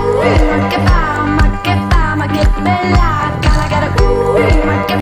Ma che fa, ma che fa, ma che bella